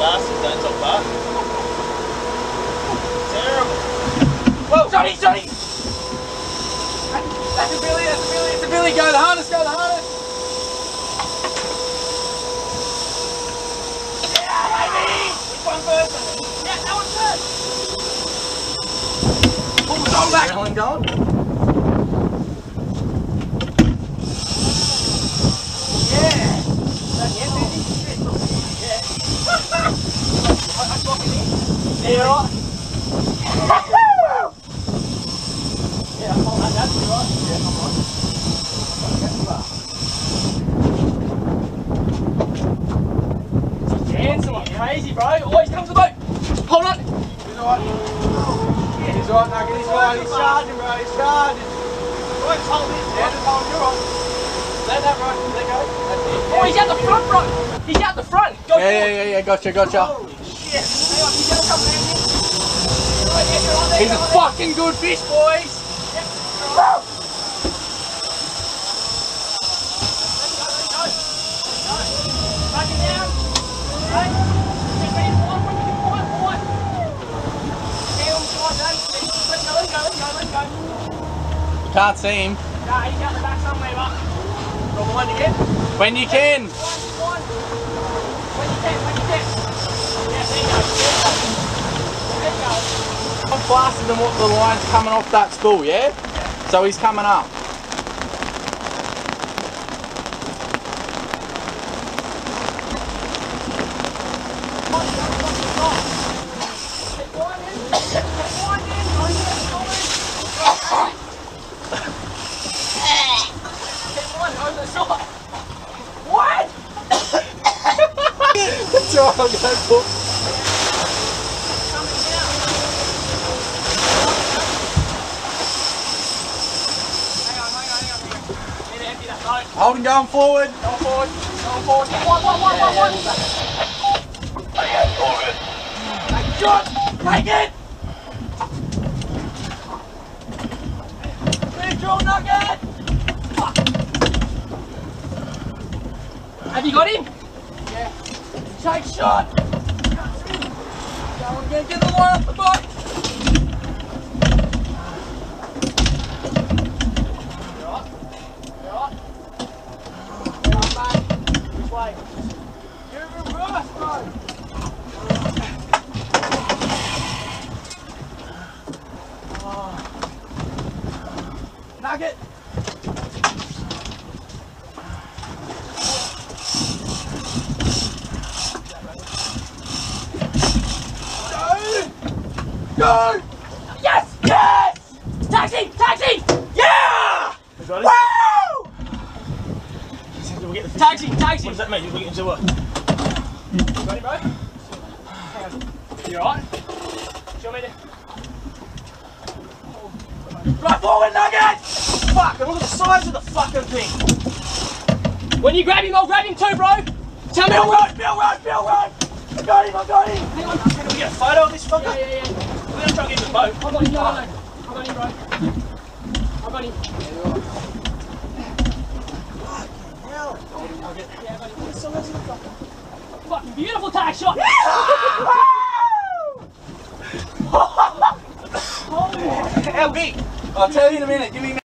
bastards don't talk back. Terrible. Whoa! Johnny, Johnny! That's a Billy, that's a Billy, it's a Billy. Go the harness, go the harness. Yeah, baby! Which one first? Yeah, that one first. Pull the dog back. Alan going? Yeah. That- yeah, baby. Yeah. I- I'm walking in. Yeah, all right. Yeah, I'm all like that, you all right? Yeah, I'm all right. Dancing like crazy, bro. Always comes the boat. Hold on. He's alright. He's alright, Nugget. He's alright. He's charging, bro. He's charging. Right, just hold it. Yeah, just hold your on. Let that right. Let go. That's it. Oh, he's out the front, bro. He's out the front. Go Yeah, yeah, yeah, yeah. Gotcha, gotcha. Holy shit. Hang on, he's gonna come down here. Right, yeah, you're on there, He's a fucking good fish, boys. Can't see him. Nah, he's out the back somewhere, but. Go behind again. When you can. One, one. When you can, when you can. Yeah, there you go. There you go. Faster than what the line's coming off that spool, yeah? So he's coming up. What good. Paul. Hang on, hang on, hang on, hang on. Need to empty that boat. Holden going forward. Go forward, go forward. One, one, one, one, one. Take shot. Take it. Visual nugget. Fuck. Have you got him? Yeah. Take shot. Go on, get, get the line off the boat. You alright? You alright? Get on, mate. Which way? You reverse, bro. Nugget. Go! Yes! Yes! Taxi! Taxi! Yeah! Got Woo! We'll get the. Taxi! Taxi! What does that mean? You're looking into what? Ready, bro? You alright? Show me the. Right forward, Nugget! Fuck, and look at the size of the fucking thing. When you grab him, I'll grab him too, bro! Tell me Bill, run, Bill, run, Bill, run! I got him, I got him! Hang on. Can we get a photo of this fucker? Yeah, yeah, yeah. We're gonna try and get in the boat. I got him, no, no, no. I got him, bro. I got him. Hell. Yeah, I got. So let's look up. Fucking beautiful tag shot! How big? I'll tell you in a minute. Give me a minute.